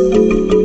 Música